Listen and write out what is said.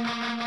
Oh,